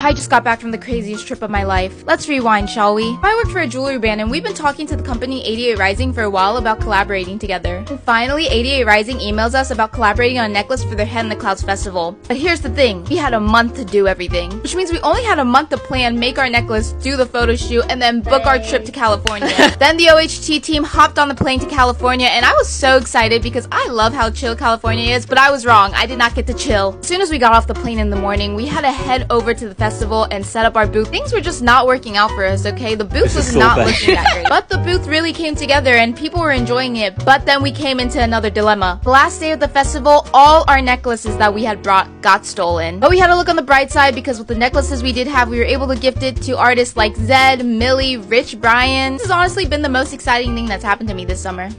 I just got back from the craziest trip of my life. Let's rewind, shall we? I work for a jewelry brand and we've been talking to the company 88 Rising for a while about collaborating together. And finally, 88 Rising emails us about collaborating on a necklace for their Head in the Clouds festival. But here's the thing, we had a month to do everything. Which means we only had a month to plan, make our necklace, do the photo shoot, and then book our trip to California. then the OHT team hopped on the plane to California and I was so excited because I love how chill California is, but I was wrong. I did not get to chill. As soon as we got off the plane in the morning, we had to head over to the festival and set up our booth. Things were just not working out for us, okay? The booth This was so not bad. looking that great. But the booth really came together and people were enjoying it. But then we came into another dilemma. The last day of the festival, all our necklaces that we had brought got stolen. But we had to look on the bright side because with the necklaces we did have, we were able to gift it to artists like Zed, Millie, Rich Brian. This has honestly been the most exciting thing that's happened to me this summer.